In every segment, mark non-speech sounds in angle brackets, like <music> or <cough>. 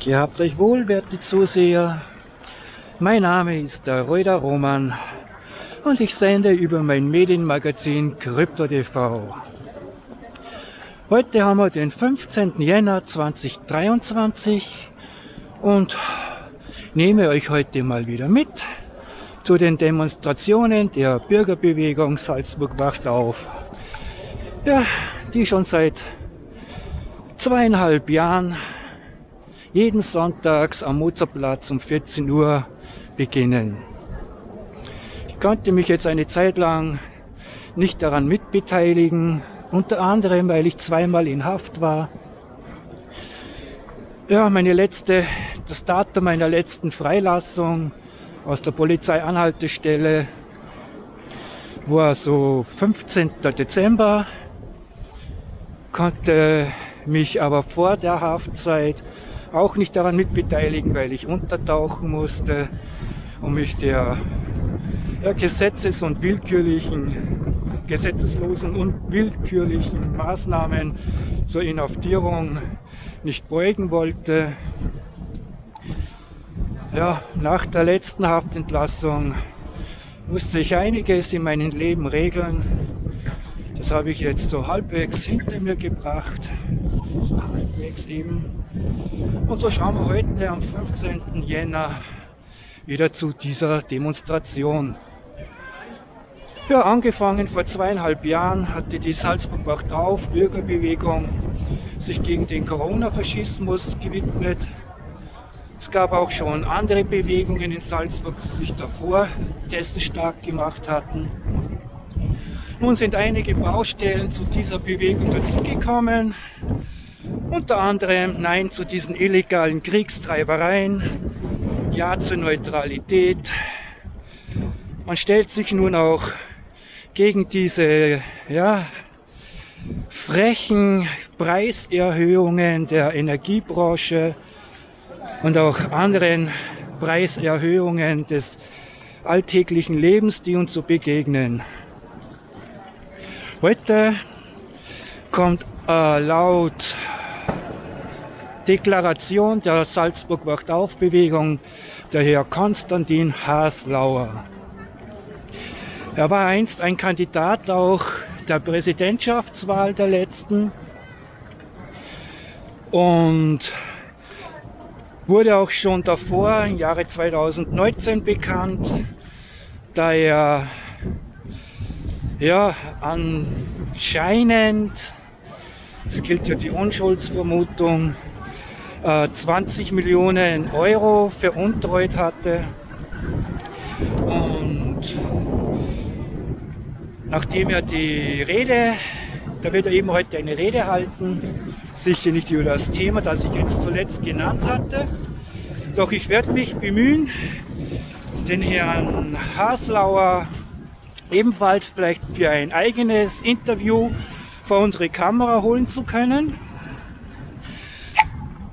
Gehabt euch wohl, werte Zuseher. Mein Name ist der Reuter Roman und ich sende über mein Medienmagazin Krypto.tv. Heute haben wir den 15. Jänner 2023 und nehme euch heute mal wieder mit zu den Demonstrationen der Bürgerbewegung Salzburg wacht auf. Ja, die schon seit zweieinhalb Jahren jeden Sonntags am Mozartplatz um 14 Uhr beginnen. Ich konnte mich jetzt eine Zeit lang nicht daran mitbeteiligen, unter anderem, weil ich zweimal in Haft war. Ja, meine letzte, das Datum meiner letzten Freilassung aus der Polizeianhaltestelle war so 15. Dezember, konnte mich aber vor der Haftzeit auch nicht daran mitbeteiligen, weil ich untertauchen musste, um mich der ja, gesetzes- und willkürlichen, gesetzeslosen und willkürlichen Maßnahmen zur Inhaftierung nicht beugen wollte. Ja, nach der letzten Haftentlassung musste ich einiges in meinem Leben regeln. Das habe ich jetzt so halbwegs hinter mir gebracht. So halbwegs eben. Und so schauen wir heute am 15. Jänner wieder zu dieser Demonstration. Ja, angefangen vor zweieinhalb Jahren hatte die Salzburg wacht auf Bürgerbewegung sich gegen den Corona-Faschismus gewidmet. Es gab auch schon andere Bewegungen in Salzburg, die sich davor dessen stark gemacht hatten. Nun sind einige Baustellen zu dieser Bewegung dazugekommen. Unter anderem Nein zu diesen illegalen Kriegstreibereien, Ja zur Neutralität. Man stellt sich nun auch gegen diese ja, frechen Preiserhöhungen der Energiebranche und auch anderen Preiserhöhungen des alltäglichen Lebens, die uns so begegnen. Heute kommt äh, laut Deklaration der Salzburg Wacht auf Bewegung der Herr Konstantin Haslauer. Er war einst ein Kandidat auch der Präsidentschaftswahl der letzten und wurde auch schon davor im Jahre 2019 bekannt, da er ja anscheinend, es gilt ja die Unschuldsvermutung, 20 Millionen Euro veruntreut hatte. Und nachdem er die Rede, da wird er eben heute eine Rede halten, sicher nicht über das Thema, das ich jetzt zuletzt genannt hatte, doch ich werde mich bemühen, den Herrn Haslauer ebenfalls vielleicht für ein eigenes Interview vor unsere Kamera holen zu können.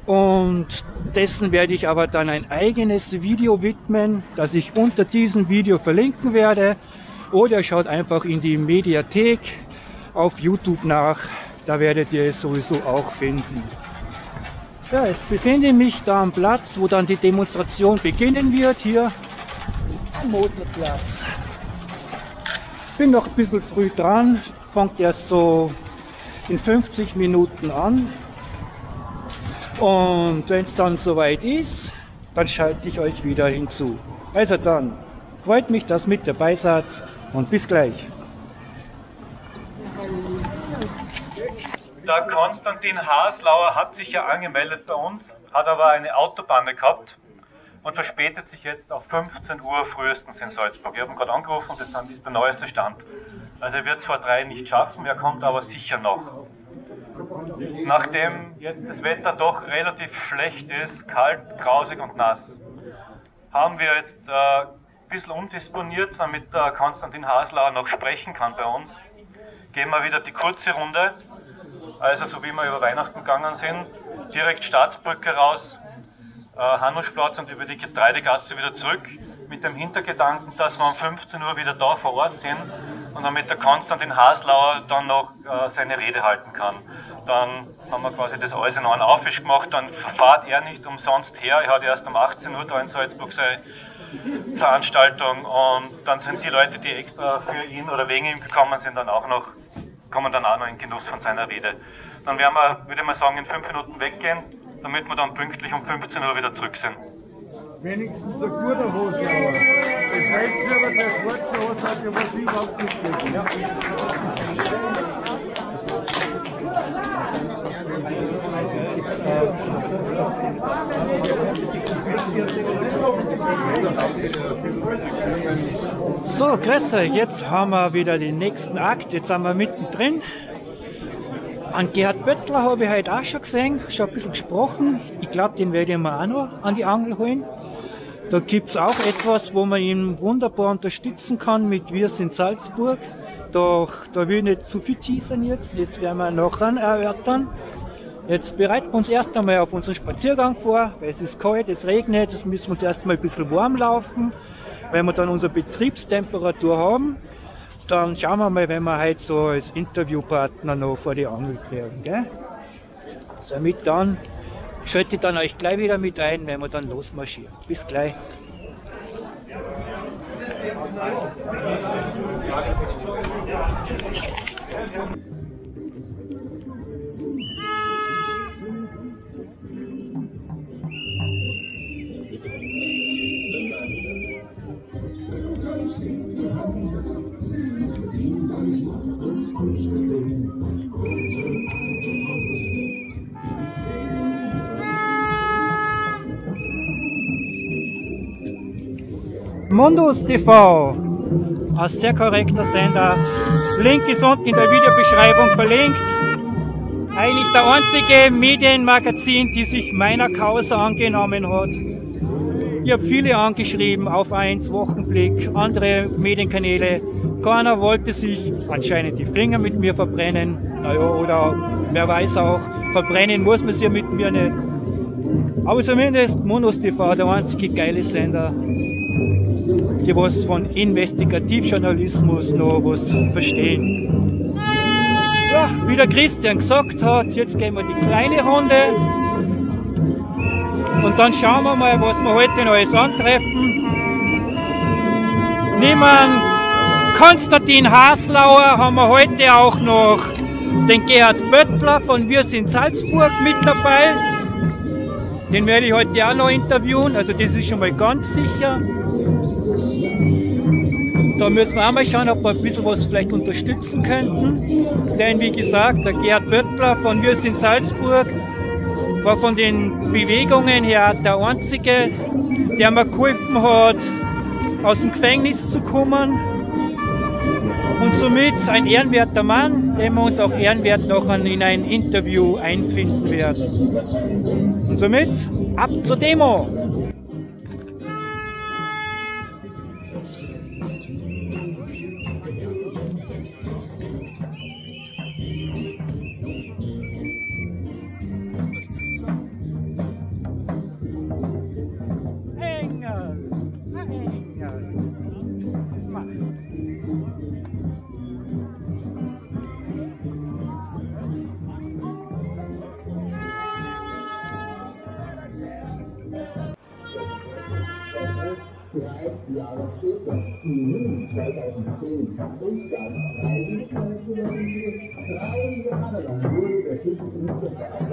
Und dessen werde ich aber dann ein eigenes Video widmen, das ich unter diesem Video verlinken werde. Oder schaut einfach in die Mediathek auf YouTube nach. Da werdet ihr es sowieso auch finden. Ja, ich befinde mich da am Platz, wo dann die Demonstration beginnen wird, hier am Mozartplatz. Bin noch ein bisschen früh dran, fängt erst so in 50 Minuten an. Und wenn es dann soweit ist, dann schalte ich euch wieder hinzu. Also dann, freut mich, dass mit dabei seid und bis gleich. Der Konstantin Haslauer hat sich ja angemeldet bei uns, hat aber eine Autopanne gehabt und verspätet sich jetzt auf 15 Uhr frühestens in Salzburg. Ich habe ihn gerade angerufen und das ist der neueste Stand. Also er wird es vor drei nicht schaffen, er kommt aber sicher noch. Nachdem jetzt das Wetter doch relativ schlecht ist, kalt, grausig und nass, haben wir jetzt äh, ein bisschen umdisponiert, damit der Konstantin Haslauer noch sprechen kann bei uns. Gehen wir wieder die kurze Runde also so wie wir über Weihnachten gegangen sind, direkt Staatsbrücke raus, äh, Hanuschplatz und über die Getreidegasse wieder zurück, mit dem Hintergedanken, dass wir um 15 Uhr wieder da vor Ort sind und damit der Konstantin Haslauer dann noch äh, seine Rede halten kann. dann haben wir quasi das alles in einen Aufwisch gemacht. Dann fahrt er nicht umsonst her. Er hat erst um 18 Uhr da in Salzburg seine Veranstaltung und dann sind die Leute, die extra für ihn oder wegen ihm gekommen sind, dann auch noch, kommen dann auch noch in Genuss von seiner Rede. Dann werden wir, würde ich mal sagen, in fünf Minuten weggehen, damit wir dann pünktlich um 15 Uhr wieder zurück sind. Wenigstens ein guter Hoslauer. Das heißt aber, der schwarze Hose hat ja was überhaupt nicht gegeben. Ja. So, grüß euch, jetzt haben wir wieder den nächsten Akt, jetzt sind wir mittendrin. An Gerhard Böttler habe ich heute auch schon gesehen, schon ein bisschen gesprochen. Ich glaube, den werde ich mir auch noch an die Angel holen. Da gibt es auch etwas, wo man ihn wunderbar unterstützen kann mit Wir sind Salzburg. Doch da will ich nicht zu viel teasern jetzt, das werden wir nachher erörtern. Jetzt bereiten wir uns erst einmal auf unseren Spaziergang vor, weil es ist kalt, es regnet, es müssen wir uns erst einmal ein bisschen warm laufen. Wenn wir dann unsere Betriebstemperatur haben, dann schauen wir mal, wenn wir heute so als Interviewpartner noch vor die Angel kriegen. Gell? Somit dann schalte ich dann euch gleich wieder mit ein, wenn wir dann losmarschieren. Bis gleich. Mundus TV, ein sehr korrekter Sender. Link ist unten in der Videobeschreibung verlinkt. Eigentlich der einzige Medienmagazin, die sich meiner Causa angenommen hat. Ich habe viele angeschrieben auf 1 Wochenblick, andere Medienkanäle. Keiner wollte sich anscheinend die Finger mit mir verbrennen. Naja, oder wer weiß auch, verbrennen muss man sie mit mir nicht. Aber zumindest Mundus TV, der einzige geile Sender die was von Investigativjournalismus noch was verstehen. Ja, wie der Christian gesagt hat, jetzt gehen wir die kleine Runde und dann schauen wir mal, was wir heute Neues antreffen. Neben Konstantin Haslauer haben wir heute auch noch den Gerhard Böttler von Wir sind Salzburg mit dabei. Den werde ich heute auch noch interviewen, also das ist schon mal ganz sicher. Da müssen wir auch mal schauen, ob wir ein bisschen was vielleicht unterstützen könnten. Denn wie gesagt, der Gerhard Böttler von Wir sind Salzburg war von den Bewegungen her der Einzige, der mir geholfen hat, aus dem Gefängnis zu kommen. Und somit ein ehrenwerter Mann, den wir uns auch ehrenwert noch in ein Interview einfinden werden. Und somit ab zur Demo! Oui, c'est tout.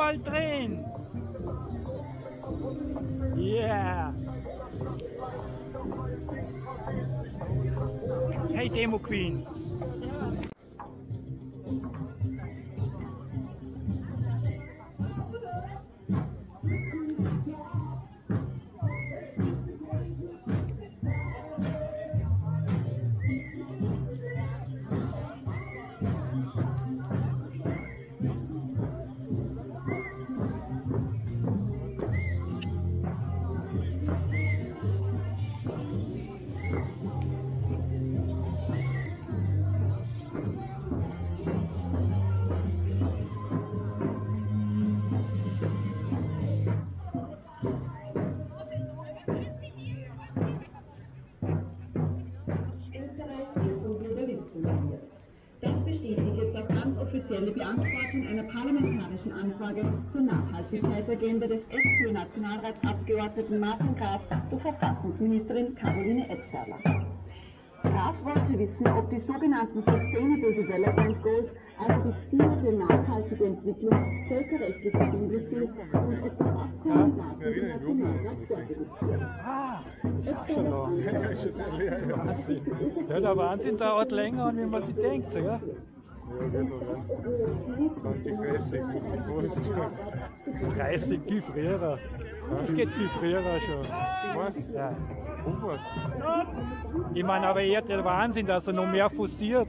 Mal drehen. Anfrage zur Nachhaltigkeitsagenda des FPÖ-Nationalratsabgeordneten Martin Graf durch Verfassungsministerin Caroline Edstadler. Graf wollte wissen, ob die sogenannten Sustainable Development Goals, also die Ziele für nachhaltige Entwicklung, völkerrechtlich verbindlich sind und ob das Abkommen dazu im Nationalrat vorgelegt wird. Ah, ist auch schon noch. Wahnsinn. <laughs> Ja, der Wahnsinn dauert länger, als man sich denkt. Ja? Ja, geht noch ran. 20, 30, gewusst. 30 viel früher. Das geht viel früher schon. Was? Ja. Was? Ich meine, aber eher der Wahnsinn, dass er noch mehr forciert.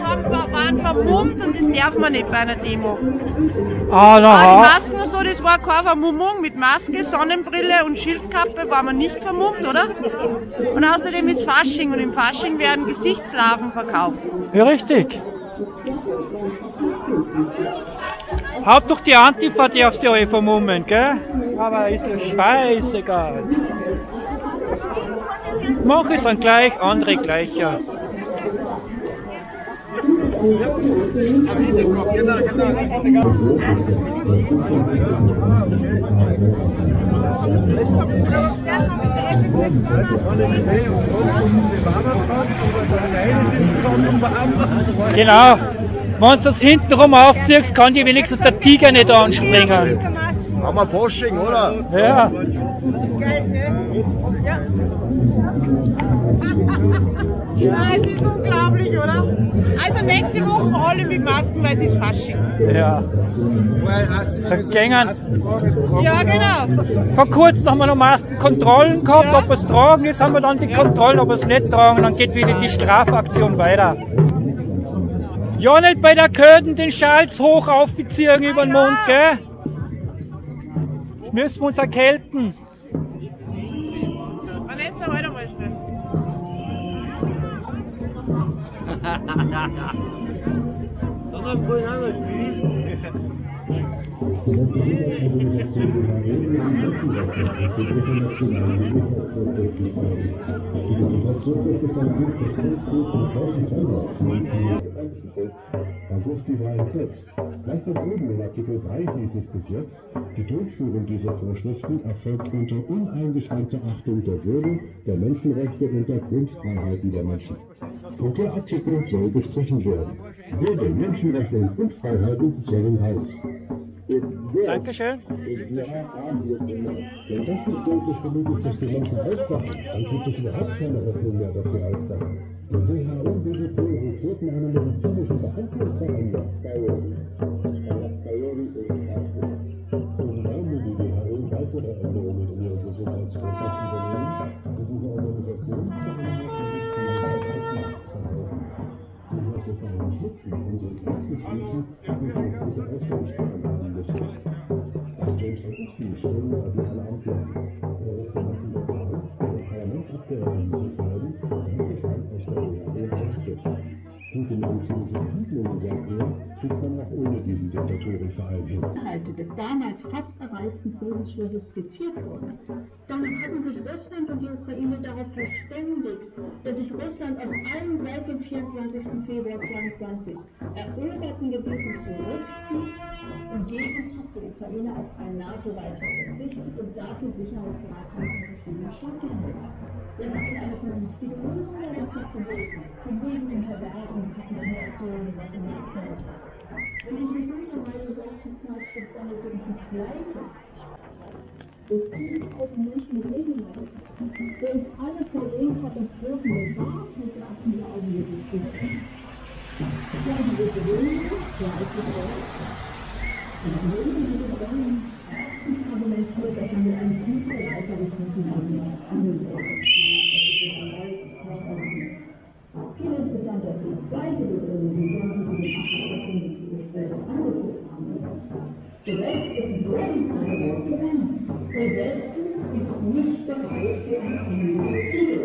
Die haben, waren vermummt und das darf man nicht bei einer Demo. Ah, Aber die na, Masken und so, das war keine Vermummung. Mit Maske, Sonnenbrille und Schilfkappe war man nicht vermummt, oder? Und außerdem ist Fasching und im Fasching werden Gesichtslarven verkauft. ja, richtig. Hauptsache die Antifa darf sie alle vermummen, gell? Aber ist ja scheißegal. Mach es dann gleich, andere gleicher. Genau. Wenn du das hintenrum aufziehst, kann dir wenigstens der Tiger nicht anspringen. Haben wir Fasching, oder? Ja. <laughs> Ja, es ist unglaublich, oder? Also nächste Woche alle mit Masken, weil es ist Fasching. Ja. Da gängen. Ja, genau. Vor kurzem haben wir noch Maskenkontrollen gehabt, ob wir es tragen. Jetzt haben wir dann die Kontrollen, ob wir es nicht tragen. Dann geht wieder die Strafaktion weiter. Ja, nicht bei der Köden den Schals hoch aufziehen über den Mund, gell? Jetzt müssen wir uns erkälten. Sana koyar mı? Augustfreien Gesetz. Gleich ganz oben in Artikel 3 hieß es bis jetzt, die Durchführung dieser Vorschriften erfolgt unter uneingeschränkter Achtung der Würde, der Menschenrechte und der Grundfreiheiten der Menschen. Und der Artikel soll gestrichen werden. Würde, Menschenrechte und Grundfreiheiten sollen raus. Dankeschön. Wenn das nicht deutlich genug ist, dass die Menschen aufwachen, dann gibt es überhaupt keine Hoffnung mehr, dass sie. Die WHO will Prioritäten Skizziert wurden. Damit hatten sich Russland und die Ukraine darauf verständigt, dass sich Russland aus allen seit dem 24. Februar 2022 eroberten Gebieten zurückzieht und für die Ukraine auf einen NATO-Beitritt verzichtet und dafür Sicherheitsratungen verschiedener Staaten Wir hatten eine vernünftige das hat verboten. Von wegen den Verwerten, Kontamination, was im Nachfeld. Und interessanterweise sagt die Zeitschrift dann natürlich das Gleiche. Ziehen auf Menschen mit Regelmäßig. Der uns alle vor den Katastrophen bewahrt, mit lassen wir augenblicklich nicht. Ja, diese Bewegung, der alte Welt, und die Bewegung, die wir erstens argumentiert, dass wir ein guter Weitergefunden haben, Viel interessanter ist die zweite Begründung, die wir in den Gesprächen angeguckt haben. Der Rest ist grundlegend gelernt. Der Westen ist nicht bereit für ein anderes Ziel.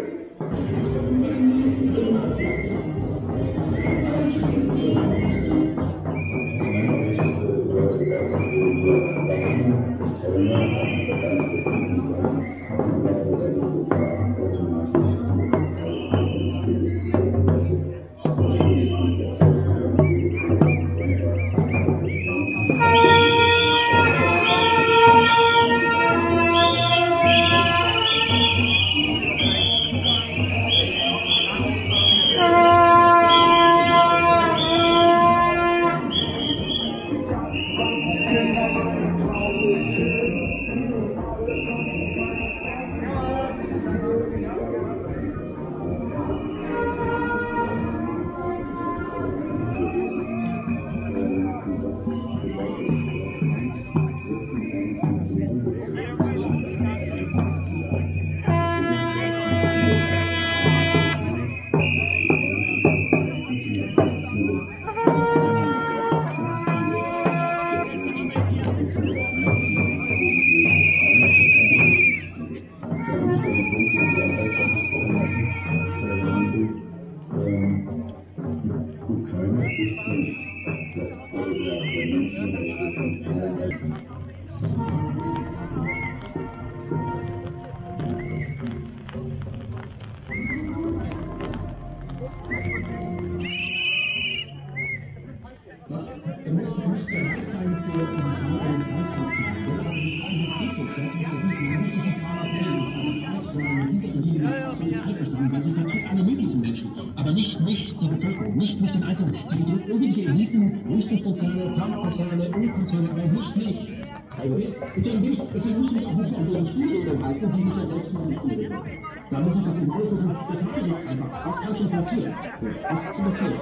Kann schon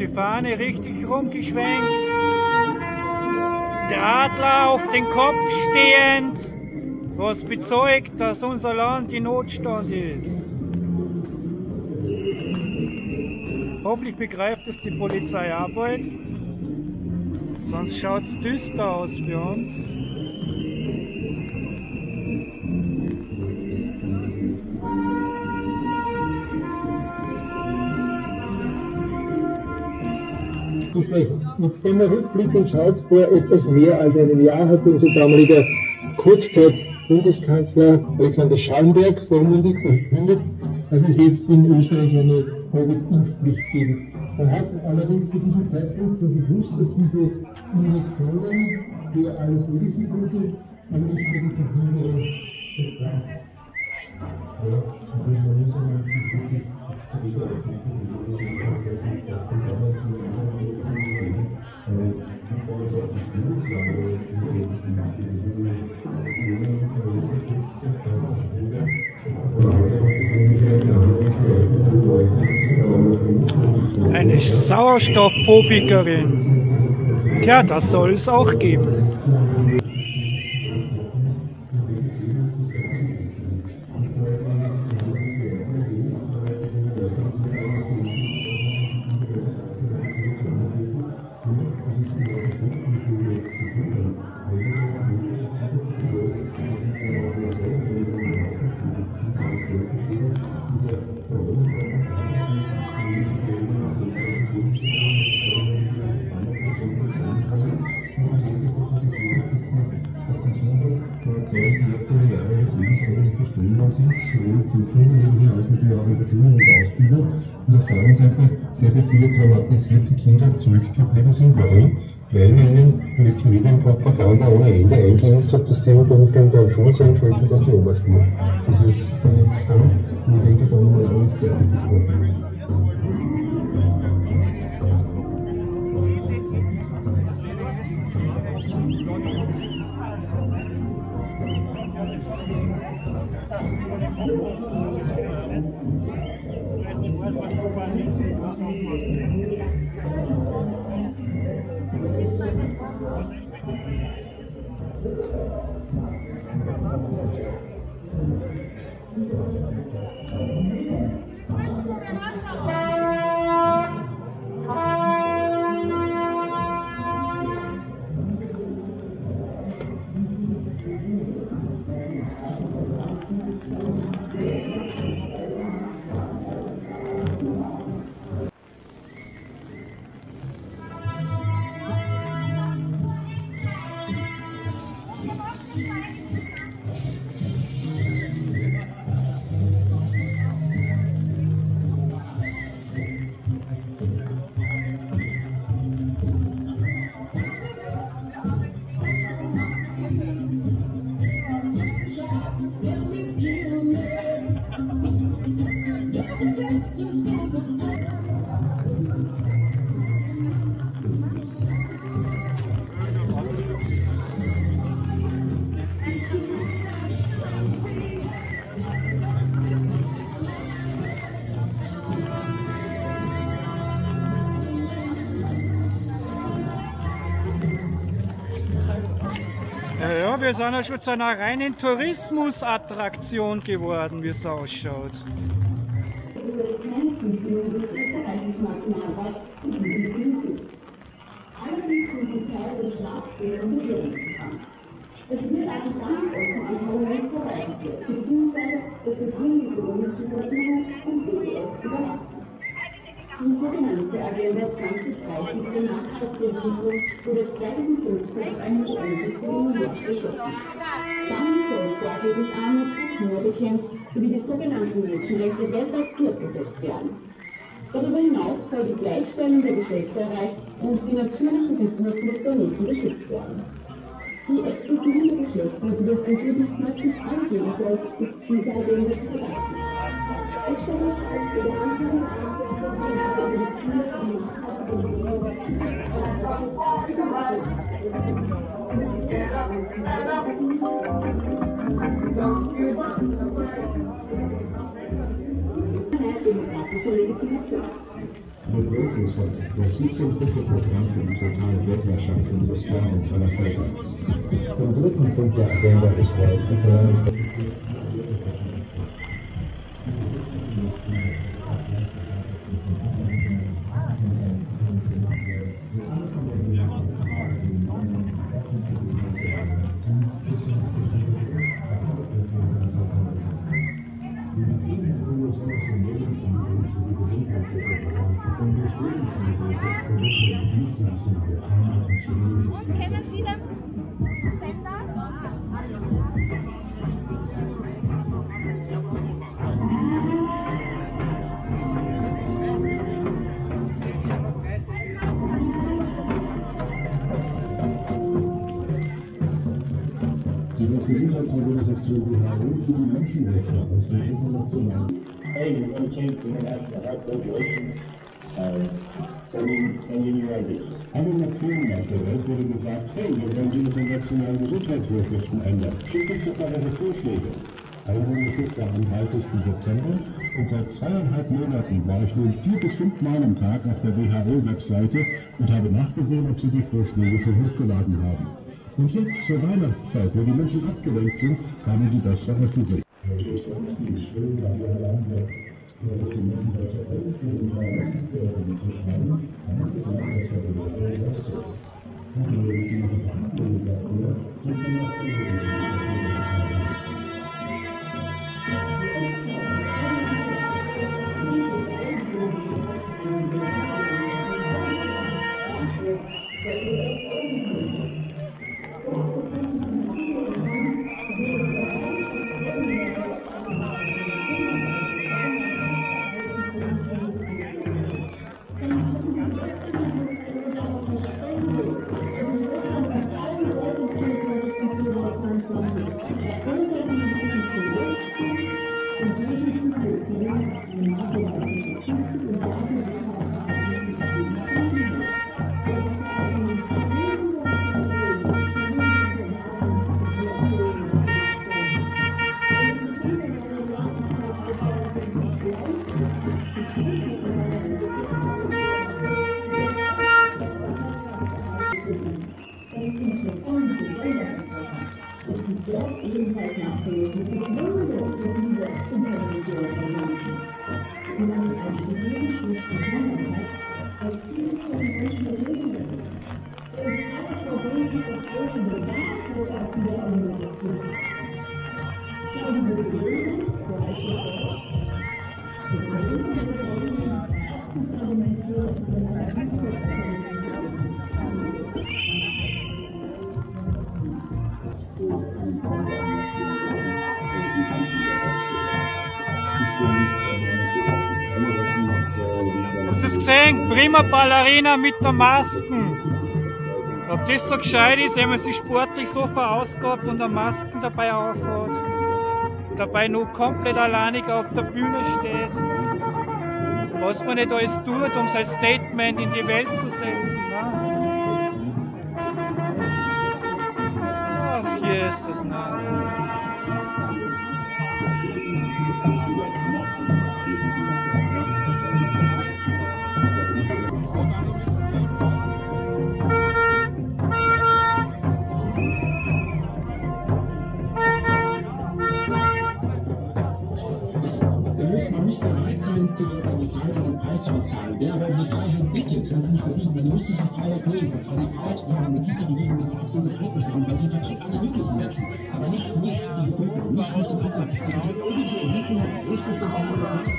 die Fahne richtig rumgeschwenkt. Der Adler auf den Kopf stehend, was bezeugt, dass unser Land in Notstand ist. Hoffentlich begreift es die Polizei auch bald, sonst schaut es düster aus für uns. Zu sprechen. Jetzt, wenn man rückblickend schaut, vor etwas mehr als einem Jahr hat unser damaliger Kurzzeit-Bundeskanzler Alexander Schallenberg vormundig verkündet, dass es jetzt in Österreich eine Covid-Impfpflicht geben. Man hat allerdings zu diesem Zeitpunkt schon gewusst, dass diese Injektionen für alles Mögliche gut sind, aber nicht für die Verhinderung der Krankheit. Ja, also man muss einmal sich wirklich Eine Sauerstoffphobikerin. Tja, das soll es auch geben. Warum? Weil man ihnen mit Medienpropaganda ohne Ende eingeimpft hat, dass sie unter Umständen dann schon sein könnten, dass die stirbt. Das ist der Missstand und ich denke, da haben wir auch nicht fertig gesprochen. Wir sind ja schon zu einer reinen Tourismusattraktion geworden, wie es ausschaut. Es wird ganz offen an Parlament vorbeigeführt, beziehungsweise das Begründung Corona-Situation und BDS überlassen. Die sogenannte Agenda 2030 für Nachhaltsentwicklung wurde 2015 auf einem Ständig in New York beschlossen. Damit soll vorgeblich Armut Hunger bekämpft sowie die sogenannten Menschenrechte weltweit durchgesetzt werden. Darüber hinaus soll die Gleichstellung der Geschlechter erreicht und die natürlichen Ressourcen des Planeten geschützt werden. Die der Geschlechter wird natürlich massiv angehen soll, ist diese Agenda zu erreichen. Ich stelle mich auf Ihre Anfang Rotfuß hat das 17. Programm für die totale Weltherrschaft unseres Herrn und aller Völker. Im dritten Punkt der Agenda ist World Economic Kennen Sie den Sender? Die Weltgesundheitsorganisation WHO für die Menschenrechte aus der internationalen Hey, you're going to change the international health ideas. Alle Nationen auf der Welt wurde gesagt, hey, wir wollen die internationalen Gesundheitsvorschriften ändern. Schickt uns doch mal eure Vorschläge. Einheimliches war am 30. September und seit zweieinhalb Monaten war ich nun vier bis fünf Mal am Tag auf der WHO-Webseite und habe nachgesehen, ob sie die Vorschläge schon hochgeladen haben. Und jetzt zur Weihnachtszeit, wo die Menschen abgelenkt sind, haben sie das veröffentlicht. Prima Ballerina mit der Masken. Ob das so gescheit ist, wenn man sich sportlich so verausgabt und eine Masken dabei aufhat. Dabei nur komplett alleinig auf der Bühne steht. Was man nicht alles tut, um sein Statement in die Welt zu setzen. Ne? Ach, Jesus, nein.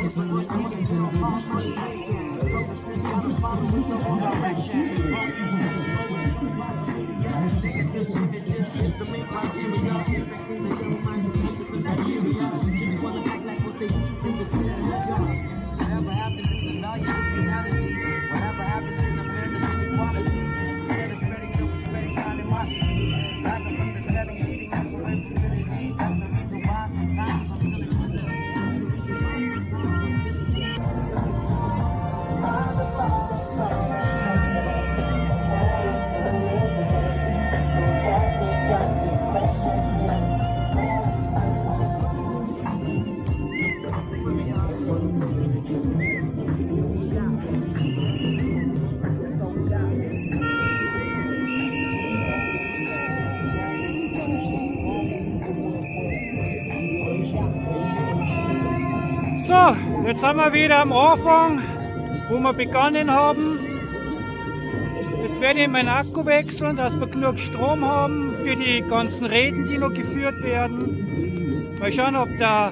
is you so it's this responsibility for. Jetzt sind wir wieder am Anfang, wo wir begonnen haben. Jetzt werde ich meinen Akku wechseln, dass wir genug Strom haben für die ganzen Reden, die noch geführt werden. Mal schauen, ob da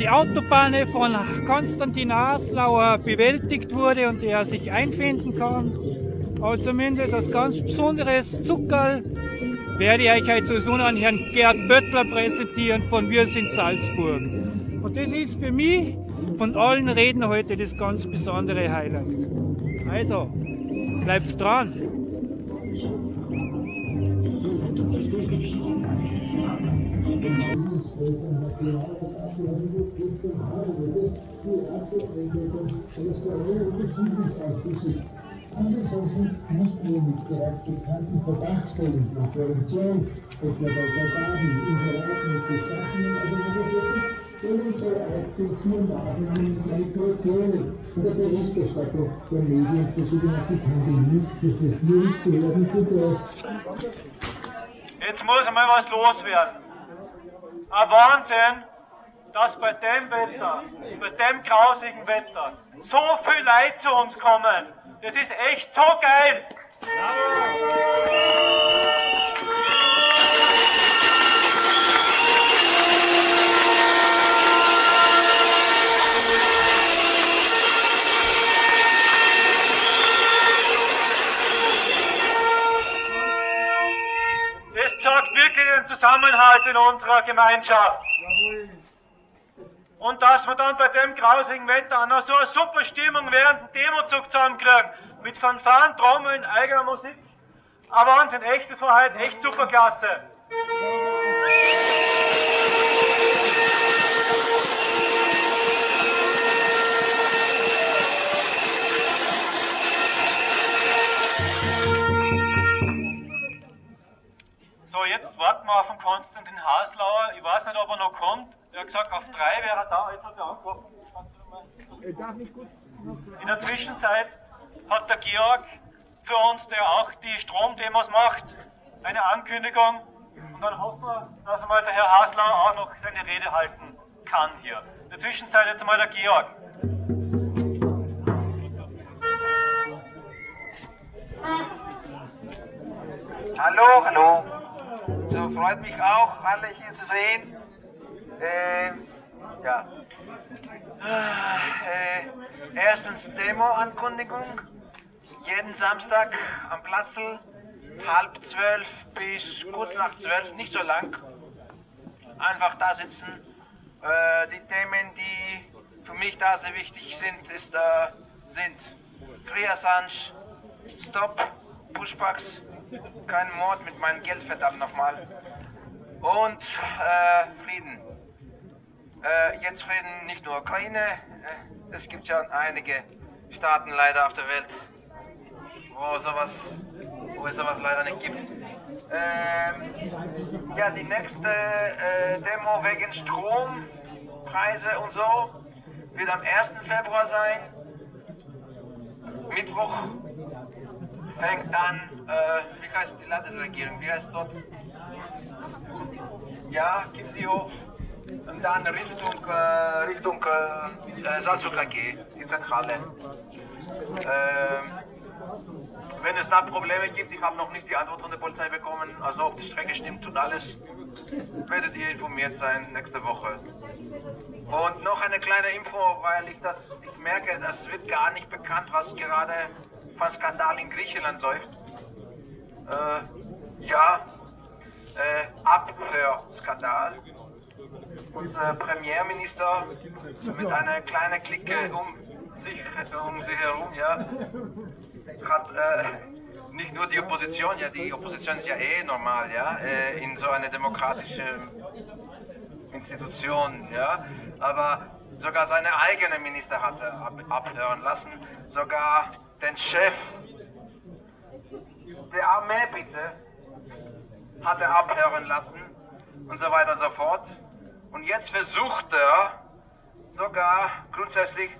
die Autobahn von Konstantin Aslauer bewältigt wurde und er sich einfinden kann. Aber zumindest als ganz besonderes Zuckerl werde ich euch heute sowieso an Herrn Gerd Böttler präsentieren von Wir sind Salzburg. Und das ist für mich von allen Reden heute das ganz besondere Highlight. Also, bleibt dran. Diese sollten nicht nur mit bereits bekannten Verdachtsfällen und Korruption, bei Vergaben, Inseraten und Beschaffungen auseinandersetzen, sondern soll Aktie für Maßnahmen und Manipulationen in der Berichterstattung der Medien zur sogenannten Pandemie durch Regierungsbehörden bedeutet. Jetzt muss mal was loswerden. Ein Wahnsinn, dass bei dem Wetter, bei dem grausigen Wetter, so viel Leute zu uns kommen. Das ist echt so geil. Das Zusammenhalt in unserer Gemeinschaft. Und dass wir dann bei dem grausigen Wetter noch so eine super Stimmung während dem Demozug zusammenkriegen. Mit Fanfaren, Trommeln, eigener Musik. Aber Wahnsinn, echt, das war halt echt super klasse. Warten wir auf den Konstantin Haslauer. Ich weiß nicht, ob er noch kommt. Er hat gesagt, auf drei wäre er da. Jetzt hat er angerufen. In der Zwischenzeit hat der Georg für uns, der auch die Stromdemos macht, eine Ankündigung. Und dann hoffen wir, dass einmal der Herr Haslauer auch noch seine Rede halten kann hier. In der Zwischenzeit jetzt einmal der Georg. Hallo, hallo. So, freut mich auch, alle hier zu sehen. Ähm, ja. Äh, erstens Demo-Ankündigung. Jeden Samstag am Platzl, halb zwölf bis kurz nach zwölf, nicht so lang. Einfach da sitzen. Äh, die Themen, die für mich da sehr wichtig sind, ist, äh, sind Assange, Stop, Pushbacks, kein Mord mit meinem Geld, verdammt nochmal. Und äh, Frieden. Äh, jetzt Frieden nicht nur Ukraine, äh, es gibt ja einige Staaten leider auf der Welt, wo sowas, wo es sowas leider nicht gibt. Ähm, ja, die nächste äh, Demo wegen Strompreise und so wird am 1. Februar sein. Mittwoch fängt dann, äh, wie heißt die Landesregierung, wie heißt dort? Ja, Kipsihof. Und dann Richtung, äh, Richtung äh, Salzburg AG, die Zentrale. Ähm, wenn es da Probleme gibt, ich habe noch nicht die Antwort von der Polizei bekommen, also ob die Strecke stimmt und alles, werdet ihr informiert sein nächste Woche. Und noch eine kleine Info, weil ich das, ich merke, es wird gar nicht bekannt, was gerade von Skandal in Griechenland läuft. Äh, ja, äh, Abhörskandal. Unser Premierminister mit einer kleinen Clique um sich, um sich herum, ja, hat äh, nicht nur die Opposition, ja, die Opposition ist ja eh normal, ja, äh, in so eine demokratische Institution, ja, aber sogar seine eigene Minister hat er ab, abhören lassen, sogar den Chef der Armee, bitte, hat er abhören lassen und so weiter und so fort. Und jetzt versucht er sogar grundsätzlich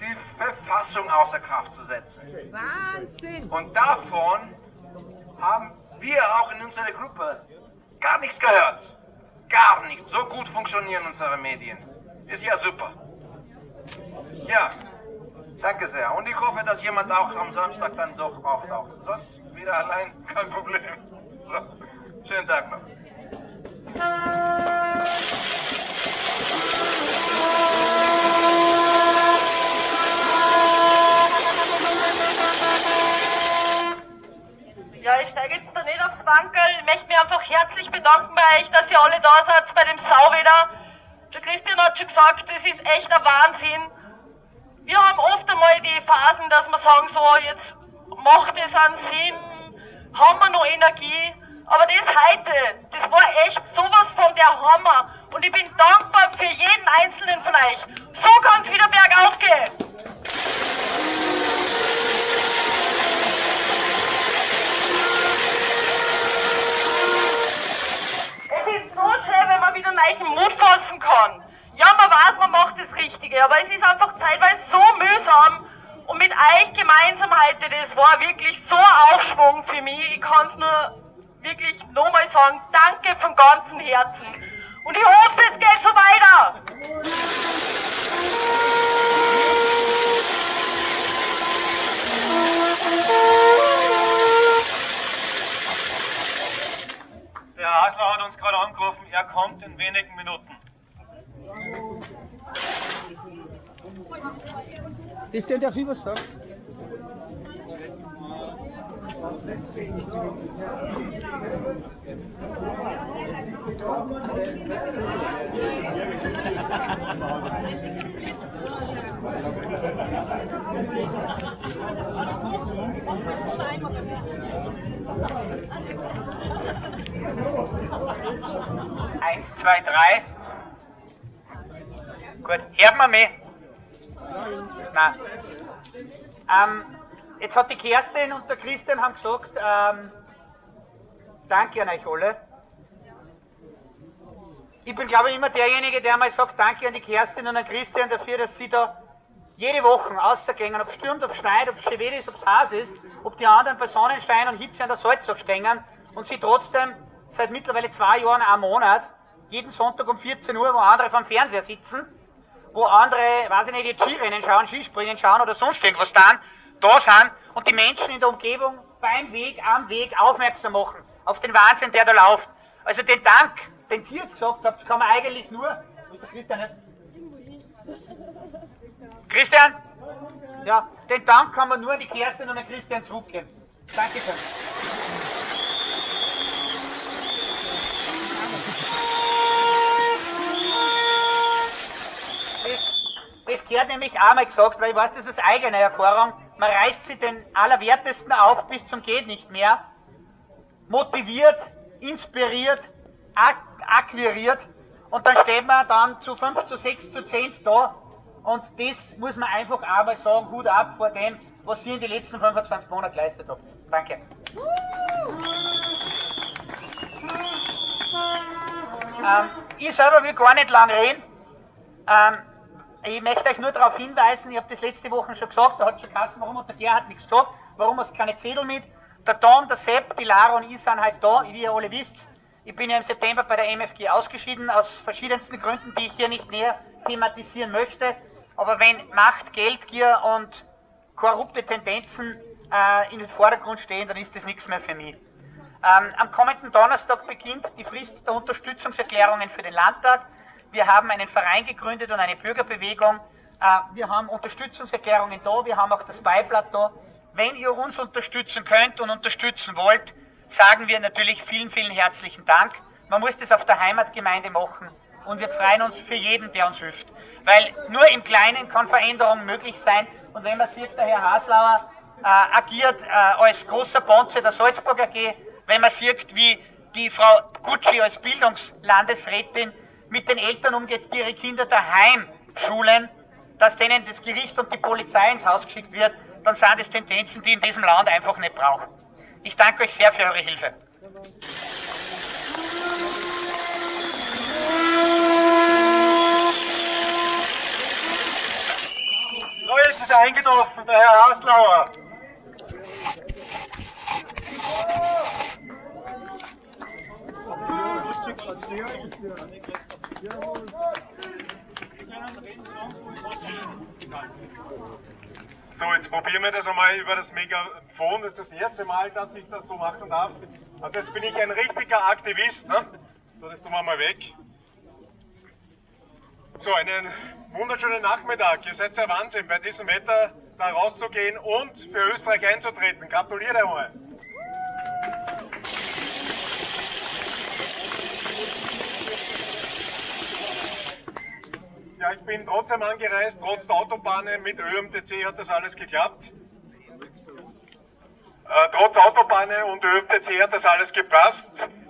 die Verfassung außer Kraft zu setzen. Wahnsinn! Und davon haben wir auch in unserer Gruppe gar nichts gehört. Gar nichts. So gut funktionieren unsere Medien. Ist ja super. Ja, danke sehr. Und ich hoffe, dass jemand auch am Samstag dann doch auftaucht. Sonst wieder allein, <laughs> kein Problem. So, schönen Tag noch. Ja, ich steige jetzt da nicht aufs Bankerl. Ich möchte mich einfach herzlich bedanken bei euch, dass ihr alle da seid bei dem Sauwetter. Der Christian hat schon gesagt, das ist echt ein Wahnsinn. Wir haben oft einmal die Phasen, dass wir sagen, so, jetzt macht es einen Sinn, haben wir noch Energie. Aber das heute, das war echt sowas von der Hammer. Und ich bin dankbar für jeden einzelnen von euch. So kann es wieder bergauf gehen. Es ist so schön, wenn man wieder neuen Mut fassen kann. Ja, man weiß, man macht das Richtige, aber es ist einfach zeitweise so mühsam. Und mit euch gemeinsam heute, das war wirklich so Aufschwung für mich. Ich kann es nur wirklich nochmal sagen, danke von ganzem Herzen. Und ich hoffe, es geht so weiter. Der Hasler hat uns gerade angerufen, er kommt in wenigen Minuten. Ist der, ich was sagen? Eins, zwei, drei. Gut, hört man mich? Nein. Ähm, jetzt hat die Kerstin und der Christian haben gesagt, ähm, danke an euch alle. Ich bin, glaube ich, immer derjenige, der mal sagt, danke an die Kerstin und an Christian dafür, dass sie da jede Woche rausgehen, ob es stürmt, ob es schneit, ob es schwer ist, ob es heiß ist, ob die anderen bei Sonnenstein und Hitze an der Salzach stehen und sie trotzdem seit mittlerweile zwei Jahren, einem Monat, jeden Sonntag um 14 Uhr, wo andere vom Fernseher sitzen, wo andere, weiß ich nicht, die Skirennen schauen, Skispringen schauen oder sonst irgendwas dann, da sind und die Menschen in der Umgebung beim Weg, am Weg aufmerksam machen auf den Wahnsinn, der da läuft. Also den Dank, den Sie jetzt gesagt habt, kann man eigentlich nur, wo der Christian jetzt? Christian? Ja, den Dank kann man nur an die Kerstin und an Christian zurückgeben. Dankeschön. Das gehört nämlich einmal gesagt, weil ich weiß, das ist eigene Erfahrung. Man reißt sie den Allerwertesten auf bis zum geht nicht mehr. Motiviert, inspiriert, ak akquiriert und dann steht man dann zu 5, zu 6, zu 10 da und das muss man einfach einmal sagen, Hut ab vor dem, was ihr in den letzten 25 Monaten geleistet habt. Danke. Ähm, ich selber will gar nicht lang reden. Ähm, ich möchte euch nur darauf hinweisen, ich habe das letzte Woche schon gesagt, da hat schon Kassen, warum hat der Gerhard nichts gesagt, warum hast du keine Zettel mit. Der Tom, der Sepp, die Lara und ich sind halt da, wie ihr alle wisst. Ich bin ja im September bei der MFG ausgeschieden, aus verschiedensten Gründen, die ich hier nicht näher thematisieren möchte. Aber wenn Macht, Geldgier und korrupte Tendenzen äh, in den Vordergrund stehen, dann ist das nichts mehr für mich. Ähm, am kommenden Donnerstag beginnt die Frist der Unterstützungserklärungen für den Landtag. Wir haben einen Verein gegründet und eine Bürgerbewegung. Äh, wir haben Unterstützungserklärungen da, wir haben auch das Beiblatt da. Wenn ihr uns unterstützen könnt und unterstützen wollt, sagen wir natürlich vielen, vielen herzlichen Dank. Man muss das auf der Heimatgemeinde machen und wir freuen uns für jeden, der uns hilft. Weil nur im Kleinen kann Veränderung möglich sein und wenn man sieht, der Herr Haslauer äh, agiert äh, als großer Bonze der Salzburg AG, wenn man sieht, wie die Frau Gucci als Bildungslandesrätin mit den Eltern umgeht, die ihre Kinder daheim schulen, dass denen das Gericht und die Polizei ins Haus geschickt wird, dann sind das Tendenzen, die in diesem Land einfach nicht brauchen. Ich danke euch sehr für eure Hilfe. Neues ist eingetroffen, der Herr Haslauer. Ja, So, jetzt probieren wir das einmal über das Megafon. Das ist das erste Mal, dass ich das so machen darf. Also jetzt bin ich ein richtiger Aktivist. Ne? So, das tun wir mal weg. So, einen wunderschönen Nachmittag. Ihr seid ja Wahnsinn, bei diesem Wetter da rauszugehen und für Österreich einzutreten. Gratuliere einmal. Ja, ich bin trotzdem angereist, trotz der Autobahnen mit ÖMTC hat das alles geklappt. Äh, trotz Autobahnen und ÖMTC hat das alles gepasst.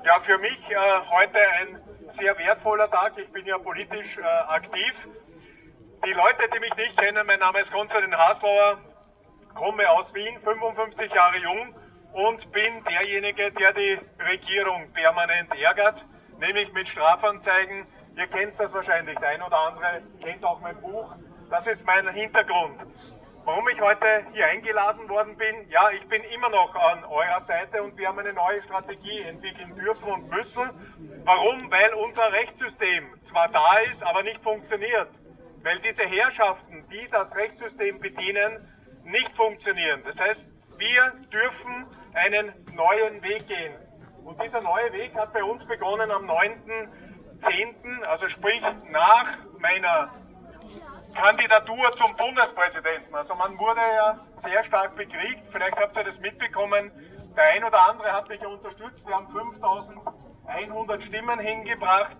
Ja, für mich äh, heute ein sehr wertvoller Tag. Ich bin ja politisch äh, aktiv. Die Leute, die mich nicht kennen, mein Name ist Konstantin Haslauer, komme aus Wien, 55 Jahre jung und bin derjenige, der die Regierung permanent ärgert, nämlich mit Strafanzeigen. Ihr kennt das wahrscheinlich, der ein oder andere kennt auch mein Buch. Das ist mein Hintergrund. Warum ich heute hier eingeladen worden bin? Ja, ich bin immer noch an eurer Seite und wir haben eine neue Strategie entwickeln dürfen und müssen. Warum? Weil unser Rechtssystem zwar da ist, aber nicht funktioniert. Weil diese Herrschaften, die das Rechtssystem bedienen, nicht funktionieren. Das heißt, wir dürfen einen neuen Weg gehen. Und dieser neue Weg hat bei uns begonnen am 9.10., also sprich nach meiner Kandidatur zum Bundespräsidenten. Also man wurde ja sehr stark bekriegt. Vielleicht habt ihr das mitbekommen. Der ein oder andere hat mich unterstützt. Wir haben 5100 Stimmen hingebracht.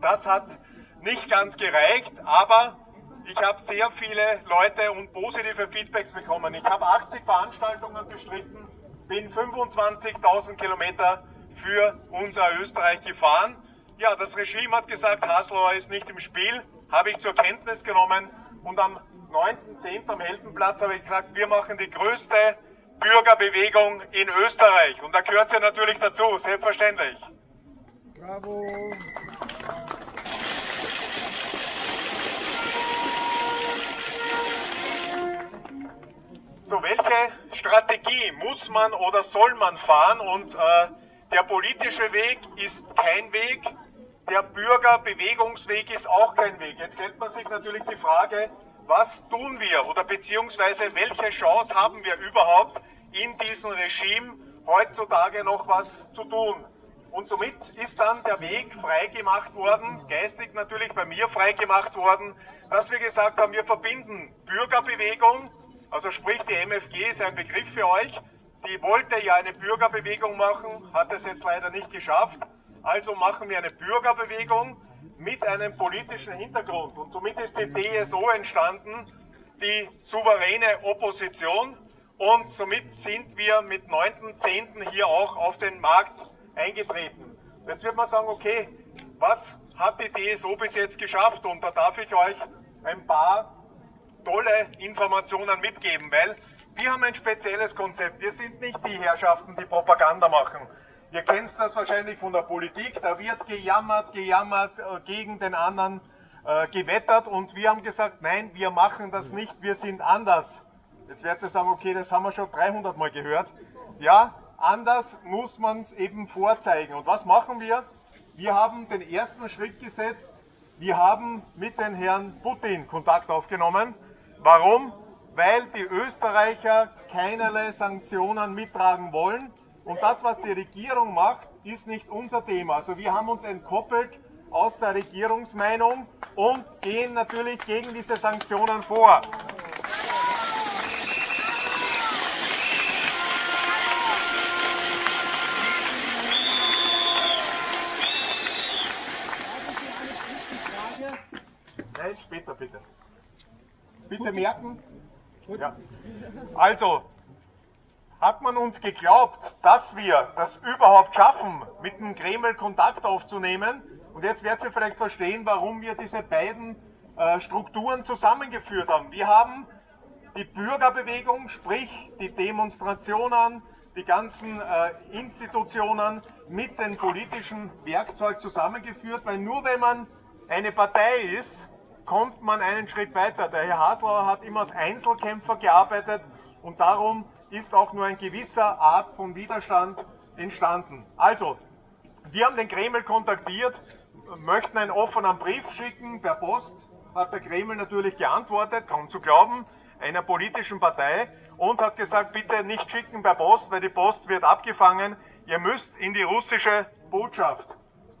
Das hat nicht ganz gereicht, aber ich habe sehr viele Leute und positive Feedbacks bekommen. Ich habe 80 Veranstaltungen bestritten, bin 25.000 Kilometer für unser Österreich gefahren. Ja, das Regime hat gesagt, Haslauer ist nicht im Spiel habe ich zur Kenntnis genommen und am 9.10. am Heldenplatz habe ich gesagt, wir machen die größte Bürgerbewegung in Österreich. Und da gehört sie natürlich dazu, selbstverständlich. Bravo. So, welche Strategie muss man oder soll man fahren? Und äh, der politische Weg ist kein Weg, der Bürgerbewegungsweg ist auch kein Weg. Jetzt stellt man sich natürlich die Frage, was tun wir oder beziehungsweise welche Chance haben wir überhaupt in diesem Regime heutzutage noch was zu tun? Und somit ist dann der Weg freigemacht worden, geistig natürlich bei mir freigemacht worden, dass wir gesagt haben, wir verbinden Bürgerbewegung, also sprich die MFG ist ein Begriff für euch, die wollte ja eine Bürgerbewegung machen, hat es jetzt leider nicht geschafft. Also machen wir eine Bürgerbewegung mit einem politischen Hintergrund. Und somit ist die DSO entstanden, die souveräne Opposition. Und somit sind wir mit 9.10. hier auch auf den Markt eingetreten. Jetzt wird man sagen, okay, was hat die DSO bis jetzt geschafft? Und da darf ich euch ein paar tolle Informationen mitgeben, weil wir haben ein spezielles Konzept. Wir sind nicht die Herrschaften, die Propaganda machen. Ihr kennt das wahrscheinlich von der Politik, da wird gejammert, gejammert, äh, gegen den anderen äh, gewettert und wir haben gesagt, nein, wir machen das nicht, wir sind anders. Jetzt werdet ihr sagen, okay, das haben wir schon 300 Mal gehört. Ja, anders muss man es eben vorzeigen. Und was machen wir? Wir haben den ersten Schritt gesetzt. Wir haben mit den Herrn Putin Kontakt aufgenommen. Warum? Weil die Österreicher keinerlei Sanktionen mittragen wollen und das, was die Regierung macht, ist nicht unser Thema. Also wir haben uns entkoppelt aus der Regierungsmeinung und gehen natürlich gegen diese Sanktionen vor. Nein, später bitte. Bitte merken. Ja. Also, hat man uns geglaubt, dass wir das überhaupt schaffen, mit dem Kreml Kontakt aufzunehmen. Und jetzt werdet ihr vielleicht verstehen, warum wir diese beiden äh, Strukturen zusammengeführt haben. Wir haben die Bürgerbewegung, sprich die Demonstrationen, die ganzen äh, Institutionen mit dem politischen Werkzeug zusammengeführt, weil nur wenn man eine Partei ist, kommt man einen Schritt weiter. Der Herr Haslauer hat immer als Einzelkämpfer gearbeitet und darum ist auch nur ein gewisser Art von Widerstand entstanden. Also, wir haben den Kreml kontaktiert, möchten einen offenen Brief schicken per Post hat der Kreml natürlich geantwortet, kaum zu glauben, einer politischen Partei und hat gesagt, bitte nicht schicken per Post, weil die Post wird abgefangen. Ihr müsst in die russische Botschaft.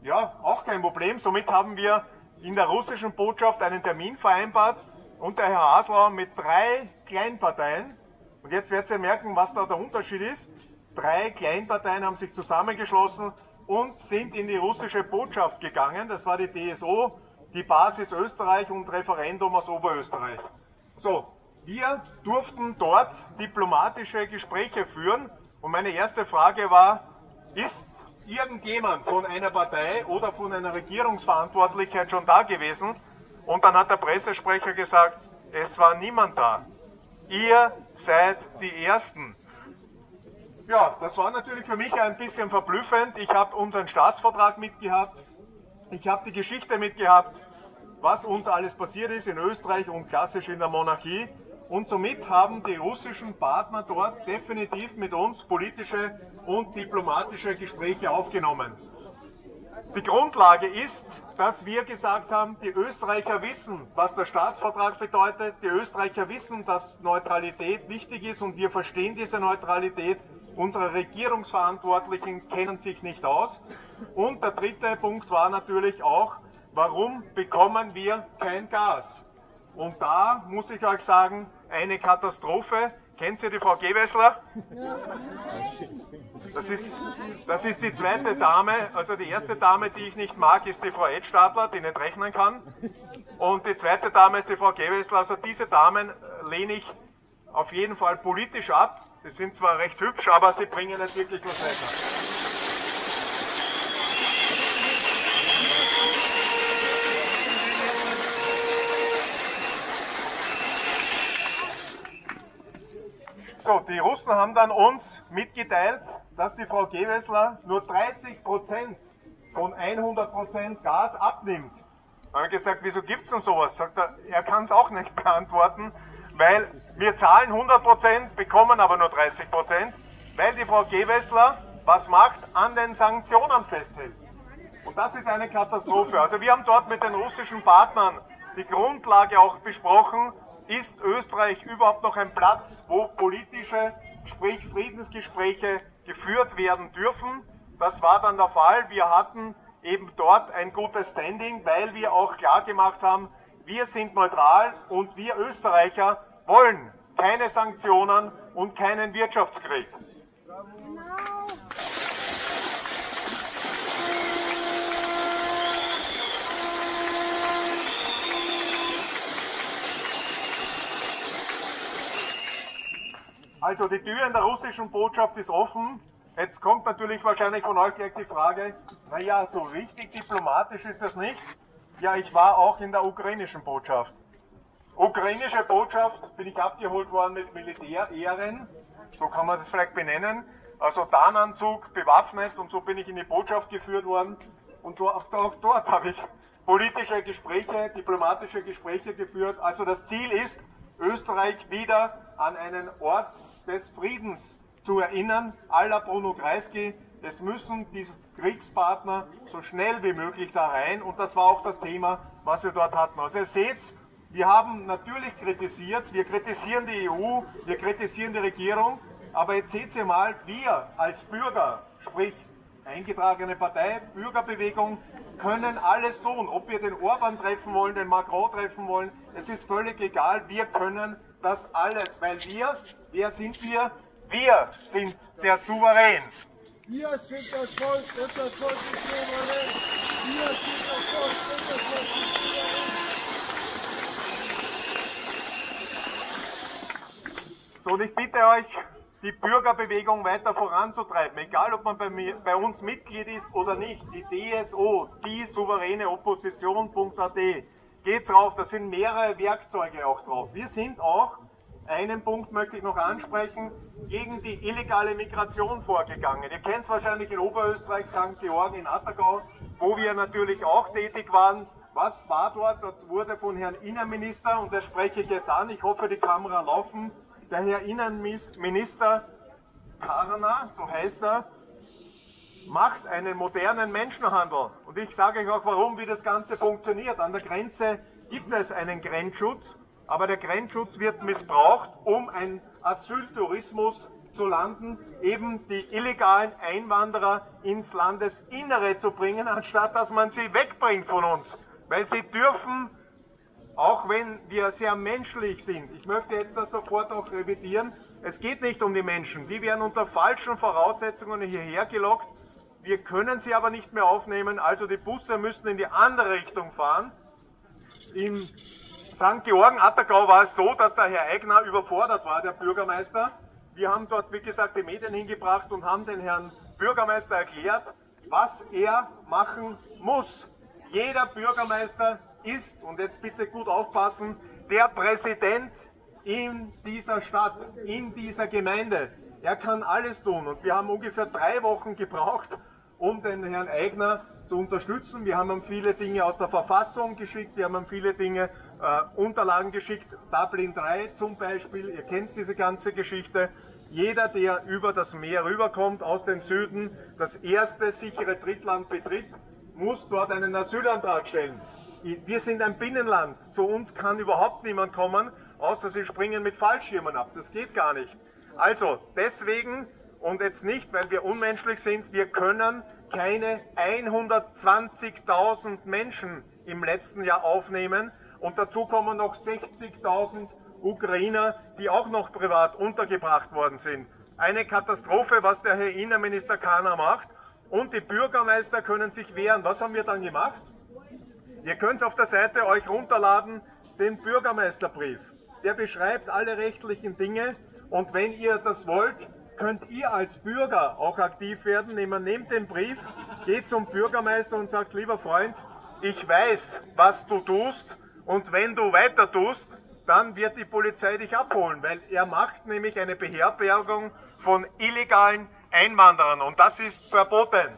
Ja, auch kein Problem. Somit haben wir in der russischen Botschaft einen Termin vereinbart und der Herr Haslauer mit drei Kleinparteien. Und jetzt werdet ihr merken, was da der Unterschied ist. Drei Kleinparteien haben sich zusammengeschlossen und sind in die russische Botschaft gegangen. Das war die DSO, die Basis Österreich und Referendum aus Oberösterreich. So, wir durften dort diplomatische Gespräche führen und meine erste Frage war, ist irgendjemand von einer Partei oder von einer Regierungsverantwortlichkeit schon da gewesen? Und dann hat der Pressesprecher gesagt, es war niemand da. Ihr seid die Ersten. Ja, das war natürlich für mich ein bisschen verblüffend. Ich habe unseren Staatsvertrag mitgehabt, ich habe die Geschichte mitgehabt, was uns alles passiert ist in Österreich und klassisch in der Monarchie. Und somit haben die russischen Partner dort definitiv mit uns politische und diplomatische Gespräche aufgenommen. Die Grundlage ist, dass wir gesagt haben, die Österreicher wissen, was der Staatsvertrag bedeutet, die Österreicher wissen, dass Neutralität wichtig ist und wir verstehen diese Neutralität. Unsere Regierungsverantwortlichen kennen sich nicht aus. Und der dritte Punkt war natürlich auch, warum bekommen wir kein Gas? Und da muss ich euch sagen, eine Katastrophe. Kennt ihr die Frau Gewessler? Das ist, das ist die zweite Dame. Also die erste Dame, die ich nicht mag, ist die Frau Edstadler, die nicht rechnen kann. Und die zweite Dame ist die Frau Gewessler. Also diese Damen lehne ich auf jeden Fall politisch ab. Sie sind zwar recht hübsch, aber sie bringen nicht wirklich was weiter. So, die Russen haben dann uns mitgeteilt, dass die Frau Gewessler nur 30% von 100% Gas abnimmt. Dann habe ich gesagt, wieso gibt es denn sowas? Sagt er, er kann es auch nicht <laughs> beantworten, weil wir zahlen 100%, bekommen aber nur 30%, weil die Frau Gewessler was macht, an den Sanktionen festhält. Und das ist eine Katastrophe. Also wir haben dort mit den russischen Partnern die Grundlage auch besprochen, ist Österreich überhaupt noch ein Platz, wo politische, sprich Friedensgespräche geführt werden dürfen. Das war dann der Fall. Wir hatten eben dort ein gutes Standing, weil wir auch klar gemacht haben, wir sind neutral und wir Österreicher wollen keine Sanktionen und keinen Wirtschaftskrieg. Also die Tür in der russischen Botschaft ist offen. Jetzt kommt natürlich wahrscheinlich von euch gleich die Frage, naja, so richtig diplomatisch ist das nicht. Ja, ich war auch in der ukrainischen Botschaft. Ukrainische Botschaft bin ich abgeholt worden mit Militärehren, so kann man es vielleicht benennen. Also Tarnanzug, bewaffnet und so bin ich in die Botschaft geführt worden. Und auch, auch dort habe ich politische Gespräche, diplomatische Gespräche geführt. Also das Ziel ist, Österreich wieder an einen Ort des Friedens zu erinnern, la Bruno Kreisky. Es müssen die Kriegspartner so schnell wie möglich da rein und das war auch das Thema, was wir dort hatten. Also ihr seht, wir haben natürlich kritisiert, wir kritisieren die EU, wir kritisieren die Regierung, aber jetzt seht ihr mal, wir als Bürger, sprich eingetragene Partei, Bürgerbewegung, können alles tun. Ob wir den Orban treffen wollen, den Macron treffen wollen, es ist völlig egal. Wir können das alles, weil wir, wer sind wir? Wir sind der Souverän. Wir sind das Volk und das Volk ist souverän. Wir sind das Volk und das Volk ist souverän. So, und ich bitte euch, die Bürgerbewegung weiter voranzutreiben, egal ob man bei, mir, bei uns Mitglied ist oder nicht. Die DSO, die souveräne Opposition.at, geht's rauf, da sind mehrere Werkzeuge auch drauf. Wir sind auch, einen Punkt möchte ich noch ansprechen, gegen die illegale Migration vorgegangen. Ihr kennt es wahrscheinlich in Oberösterreich, St. Georgen, in Attergau, wo wir natürlich auch tätig waren. Was war dort? Dort wurde von Herrn Innenminister, und das spreche ich jetzt an, ich hoffe die Kamera laufen, der Herr Innenminister Karner, so heißt er, macht einen modernen Menschenhandel. Und ich sage euch auch warum, wie das Ganze funktioniert. An der Grenze gibt es einen Grenzschutz, aber der Grenzschutz wird missbraucht, um einen Asyltourismus zu landen, eben die illegalen Einwanderer ins Landesinnere zu bringen, anstatt dass man sie wegbringt von uns. Weil sie dürfen, auch wenn wir sehr menschlich sind, ich möchte jetzt das sofort auch revidieren, es geht nicht um die Menschen, die werden unter falschen Voraussetzungen hierher gelockt, wir können sie aber nicht mehr aufnehmen, also die Busse müssen in die andere Richtung fahren. In St. Georgen, Attergau war es so, dass der Herr Eigner überfordert war, der Bürgermeister. Wir haben dort, wie gesagt, die Medien hingebracht und haben den Herrn Bürgermeister erklärt, was er machen muss. Jeder Bürgermeister ist, und jetzt bitte gut aufpassen, der Präsident in dieser Stadt, in dieser Gemeinde. Er kann alles tun und wir haben ungefähr drei Wochen gebraucht, um den Herrn Eigner zu unterstützen. Wir haben ihm viele Dinge aus der Verfassung geschickt, wir haben ihm viele Dinge, äh, Unterlagen geschickt, Dublin 3 zum Beispiel, ihr kennt diese ganze Geschichte. Jeder, der über das Meer rüberkommt aus dem Süden, das erste sichere Drittland betritt, muss dort einen Asylantrag stellen. Wir sind ein Binnenland, zu uns kann überhaupt niemand kommen, außer sie springen mit Fallschirmen ab. Das geht gar nicht. Also deswegen und jetzt nicht, weil wir unmenschlich sind, wir können keine 120.000 Menschen im letzten Jahr aufnehmen und dazu kommen noch 60.000 Ukrainer, die auch noch privat untergebracht worden sind. Eine Katastrophe, was der Herr Innenminister Kahner macht. Und die Bürgermeister können sich wehren. Was haben wir dann gemacht? Ihr könnt auf der Seite euch runterladen den Bürgermeisterbrief. Der beschreibt alle rechtlichen Dinge. Und wenn ihr das wollt, könnt ihr als Bürger auch aktiv werden. Nehmt den Brief, geht zum Bürgermeister und sagt, lieber Freund, ich weiß, was du tust und wenn du weiter tust, dann wird die Polizei dich abholen, weil er macht nämlich eine Beherbergung von illegalen Einwanderern und das ist verboten.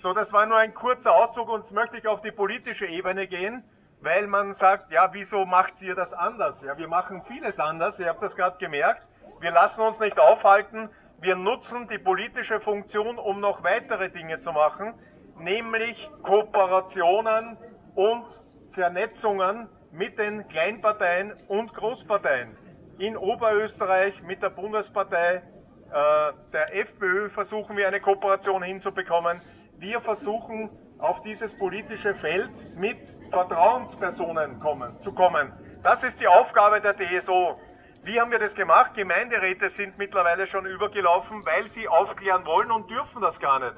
So, das war nur ein kurzer Auszug und jetzt möchte ich auf die politische Ebene gehen, weil man sagt, ja, wieso macht ihr das anders? Ja, wir machen vieles anders, ihr habt das gerade gemerkt. Wir lassen uns nicht aufhalten, wir nutzen die politische Funktion, um noch weitere Dinge zu machen, nämlich Kooperationen und Vernetzungen mit den Kleinparteien und Großparteien. In Oberösterreich mit der Bundespartei äh, der FPÖ versuchen wir eine Kooperation hinzubekommen wir versuchen auf dieses politische Feld mit Vertrauenspersonen kommen, zu kommen. Das ist die Aufgabe der DSO. Wie haben wir das gemacht? Gemeinderäte sind mittlerweile schon übergelaufen, weil sie aufklären wollen und dürfen das gar nicht.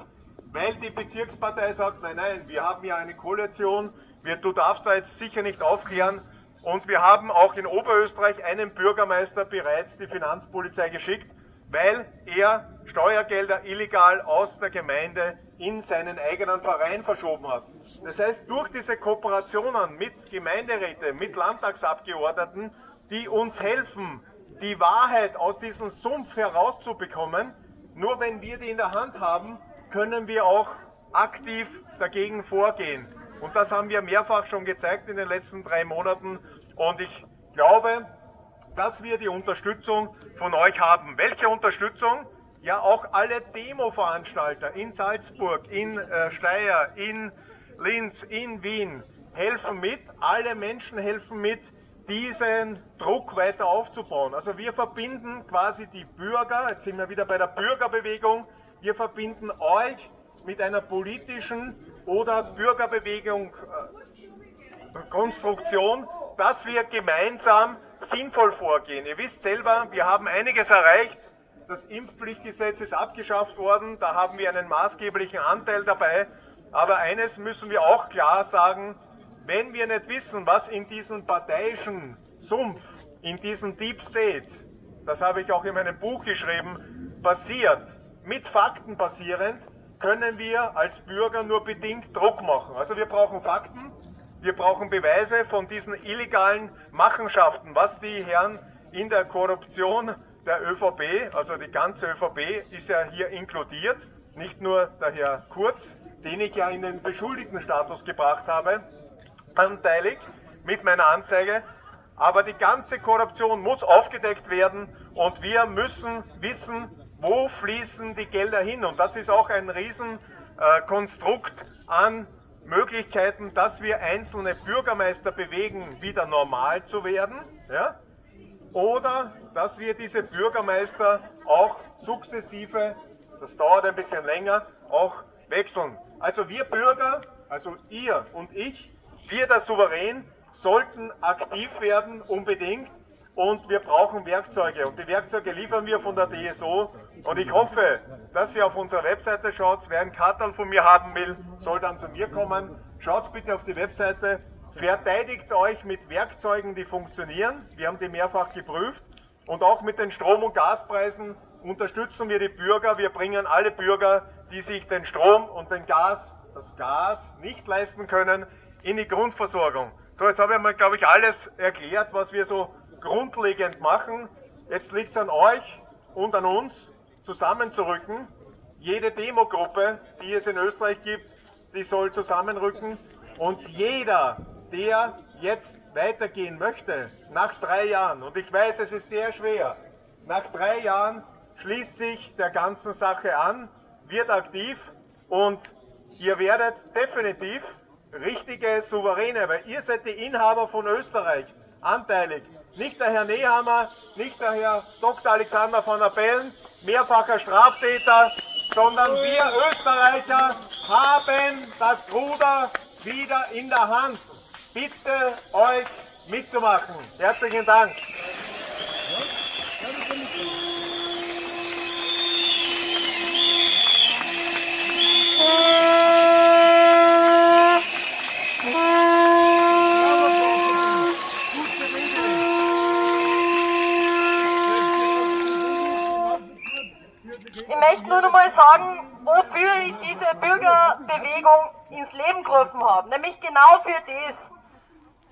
Weil die Bezirkspartei sagt, nein, nein, wir haben ja eine Koalition, du darfst da jetzt sicher nicht aufklären. Und wir haben auch in Oberösterreich einen Bürgermeister bereits die Finanzpolizei geschickt, weil er Steuergelder illegal aus der Gemeinde in seinen eigenen Verein verschoben hat. Das heißt, durch diese Kooperationen mit Gemeinderäten, mit Landtagsabgeordneten, die uns helfen, die Wahrheit aus diesem Sumpf herauszubekommen, nur wenn wir die in der Hand haben, können wir auch aktiv dagegen vorgehen. Und das haben wir mehrfach schon gezeigt in den letzten drei Monaten. Und ich glaube, dass wir die Unterstützung von euch haben. Welche Unterstützung? Ja, auch alle Demo-Veranstalter in Salzburg, in äh, Steyr, in Linz, in Wien helfen mit. Alle Menschen helfen mit, diesen Druck weiter aufzubauen. Also wir verbinden quasi die Bürger, jetzt sind wir wieder bei der Bürgerbewegung, wir verbinden euch mit einer politischen oder Bürgerbewegung äh, Konstruktion, dass wir gemeinsam sinnvoll vorgehen. Ihr wisst selber, wir haben einiges erreicht. Das Impfpflichtgesetz ist abgeschafft worden, da haben wir einen maßgeblichen Anteil dabei. Aber eines müssen wir auch klar sagen, wenn wir nicht wissen, was in diesem parteiischen Sumpf, in diesem Deep State, das habe ich auch in meinem Buch geschrieben, passiert, mit Fakten basierend, können wir als Bürger nur bedingt Druck machen. Also wir brauchen Fakten, wir brauchen Beweise von diesen illegalen Machenschaften, was die Herren in der Korruption der ÖVP, also die ganze ÖVP ist ja hier inkludiert, nicht nur der Herr Kurz, den ich ja in den Beschuldigtenstatus gebracht habe, anteilig mit meiner Anzeige, aber die ganze Korruption muss aufgedeckt werden und wir müssen wissen, wo fließen die Gelder hin. Und das ist auch ein Riesenkonstrukt an Möglichkeiten, dass wir einzelne Bürgermeister bewegen, wieder normal zu werden. Ja? Oder dass wir diese Bürgermeister auch sukzessive, das dauert ein bisschen länger, auch wechseln. Also wir Bürger, also ihr und ich, wir der Souverän, sollten aktiv werden, unbedingt. Und wir brauchen Werkzeuge. Und die Werkzeuge liefern wir von der DSO. Und ich hoffe, dass ihr auf unserer Webseite schaut. Wer ein Kartal von mir haben will, soll dann zu mir kommen. Schaut bitte auf die Webseite. Verteidigt euch mit Werkzeugen, die funktionieren. Wir haben die mehrfach geprüft. Und auch mit den Strom- und Gaspreisen unterstützen wir die Bürger. Wir bringen alle Bürger, die sich den Strom und den Gas, das Gas nicht leisten können, in die Grundversorgung. So, jetzt habe ich mal, glaube ich, alles erklärt, was wir so grundlegend machen. Jetzt liegt es an euch und an uns, zusammenzurücken. Jede Demogruppe, die es in Österreich gibt, die soll zusammenrücken. Und jeder, der jetzt weitergehen möchte, nach drei Jahren, und ich weiß, es ist sehr schwer, nach drei Jahren schließt sich der ganzen Sache an, wird aktiv und ihr werdet definitiv richtige Souveräne, weil ihr seid die Inhaber von Österreich, anteilig. Nicht der Herr Nehammer, nicht der Herr Dr. Alexander von Appellen, mehrfacher Straftäter, sondern wir Österreicher haben das Ruder wieder in der Hand. Bitte euch mitzumachen. Herzlichen Dank. Ich möchte nur noch mal sagen, wofür ich diese Bürgerbewegung ins Leben gerufen habe. Nämlich genau für das.